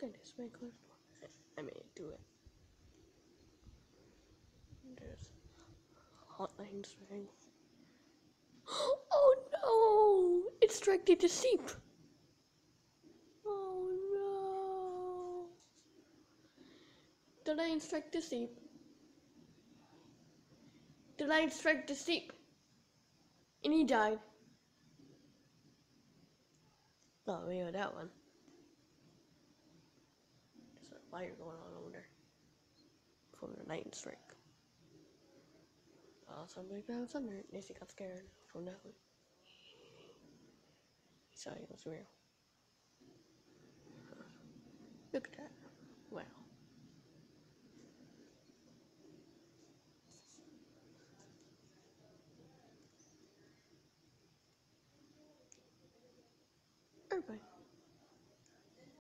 Look at this, my door. I it do it. There's hotlines ring. Oh no! It's directed to Seep. Oh no! Did I instruct to Seep? Did I instruct to Seep? And he died. Not Oh, maybe that one fire going on over there from the lightning strike. Uh, somebody found something. Nancy got scared from nothing. He saw it was real. Look at that. Wow. Everybody.